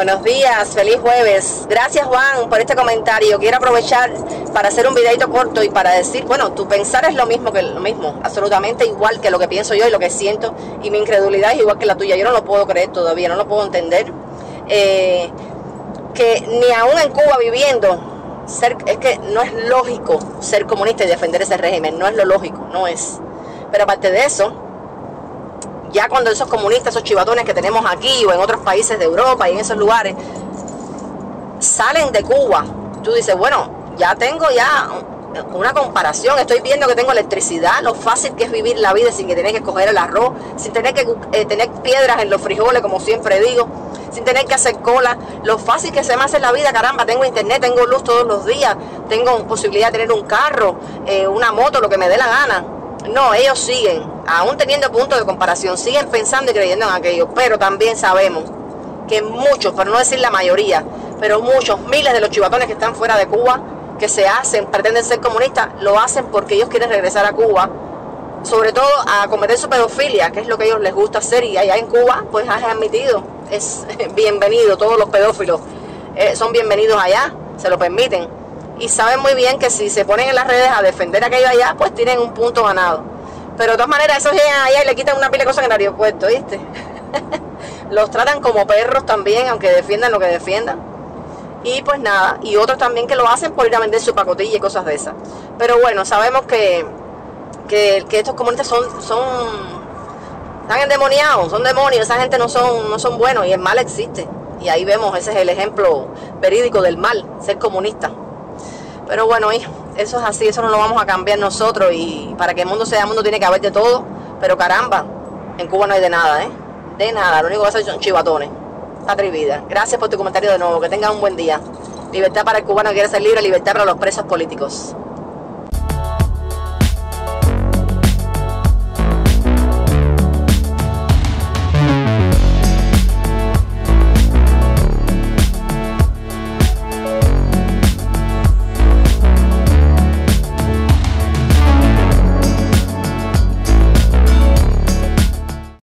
Buenos días, feliz jueves. Gracias Juan por este comentario. Quiero aprovechar para hacer un videito corto y para decir, bueno, tu pensar es lo mismo que lo mismo, absolutamente igual que lo que pienso yo y lo que siento y mi incredulidad es igual que la tuya. Yo no lo puedo creer todavía, no lo puedo entender. Eh, que ni aún en Cuba viviendo, ser, es que no es lógico ser comunista y defender ese régimen, no es lo lógico, no es. Pero aparte de eso, ya cuando esos comunistas, esos chivatones que tenemos aquí o en otros países de Europa y en esos lugares, salen de Cuba, tú dices, bueno, ya tengo ya una comparación, estoy viendo que tengo electricidad, lo fácil que es vivir la vida sin que tener que escoger el arroz, sin tener que eh, tener piedras en los frijoles, como siempre digo, sin tener que hacer cola, lo fácil que se me hace la vida, caramba, tengo internet, tengo luz todos los días, tengo posibilidad de tener un carro, eh, una moto, lo que me dé la gana. No, ellos siguen, aún teniendo puntos de comparación, siguen pensando y creyendo en aquello, pero también sabemos que muchos, por no decir la mayoría, pero muchos, miles de los chivatones que están fuera de Cuba, que se hacen, pretenden ser comunistas, lo hacen porque ellos quieren regresar a Cuba, sobre todo a cometer su pedofilia, que es lo que ellos les gusta hacer, y allá en Cuba, pues has admitido, es bienvenido, todos los pedófilos eh, son bienvenidos allá, se lo permiten, y saben muy bien que si se ponen en las redes a defender aquello allá, pues tienen un punto ganado. Pero de todas maneras, esos llegan allá y le quitan una pila de cosas en el aeropuerto, ¿viste? los tratan como perros también, aunque defiendan lo que defiendan y pues nada, y otros también que lo hacen por ir a vender su pacotilla y cosas de esas. Pero bueno, sabemos que, que, estos comunistas son, son, están endemoniados, son demonios, esa gente no son, no son buenos y el mal existe. Y ahí vemos, ese es el ejemplo verídico del mal, ser comunista. Pero bueno, eso es así, eso no lo vamos a cambiar nosotros y para que el mundo sea mundo tiene que haber de todo, pero caramba, en Cuba no hay de nada, ¿eh? De nada, lo único que hacer son chivatones atrevida. Gracias por tu comentario de nuevo. Que tenga un buen día. Libertad para el cubano que quiere ser libre, libertad para los presos políticos.